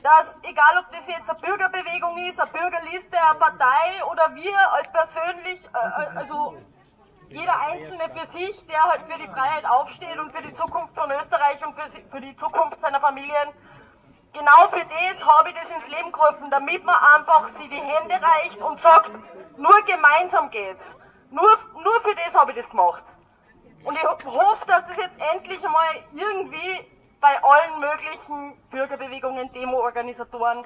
Dass, egal ob das jetzt eine Bürgerbewegung ist, eine Bürgerliste, eine Partei oder wir als persönlich, äh, also jeder Einzelne für sich, der halt für die Freiheit aufsteht und für die Zukunft von Österreich und für, für die Zukunft seiner Familien, genau für das habe ich das ins Leben gerufen, damit man einfach sie die Hände reicht und sagt, nur gemeinsam geht's. Nur, nur für das habe ich das gemacht. Und ich hoffe, dass das jetzt endlich einmal irgendwie bei allen möglichen Bürgerbewegungen, Demo-Organisatoren,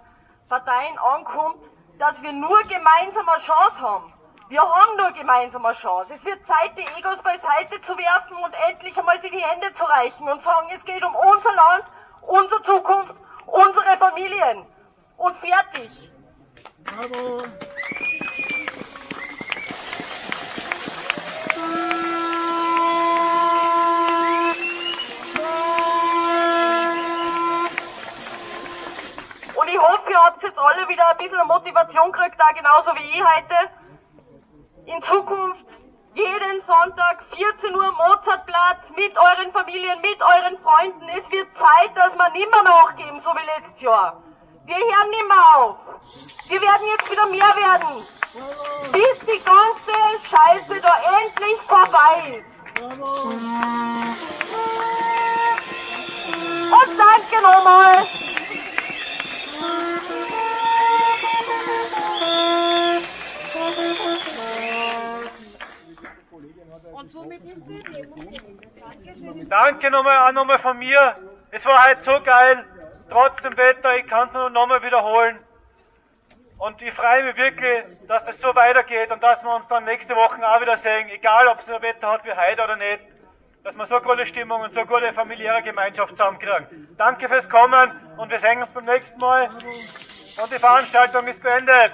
Parteien ankommt, dass wir nur gemeinsam eine Chance haben. Wir haben nur gemeinsam eine Chance. Es wird Zeit, die Egos beiseite zu werfen und endlich einmal sie die Hände zu reichen und sagen, es geht um unser Land, unsere Zukunft, unsere Familien. Und fertig. Bravo. Und ich hoffe, ihr habt jetzt alle wieder ein bisschen Motivation gekriegt, da genauso wie ich heute. In Zukunft jeden Sonntag 14 Uhr Mozartplatz mit euren Familien, mit euren Freunden. Es wird Zeit, dass wir nimmer nachgeben, so wie letztes Jahr. Wir hören nimmer auf. Wir werden jetzt wieder mehr werden. Bis die ganze Scheiße da endlich vorbei ist. Und danke nochmal. Und somit ist die Demo Dankeschön. Danke nochmal auch nochmal von mir. Es war heute so geil, trotz dem Wetter, ich kann es nur nochmal wiederholen. Und ich freue mich wirklich, dass das so weitergeht und dass wir uns dann nächste Woche auch wieder sehen, egal ob es ein Wetter hat wie heute oder nicht, dass wir so gute Stimmung und so gute familiäre Gemeinschaft zusammenkriegen. Danke fürs Kommen und wir sehen uns beim nächsten Mal. Und die Veranstaltung ist beendet.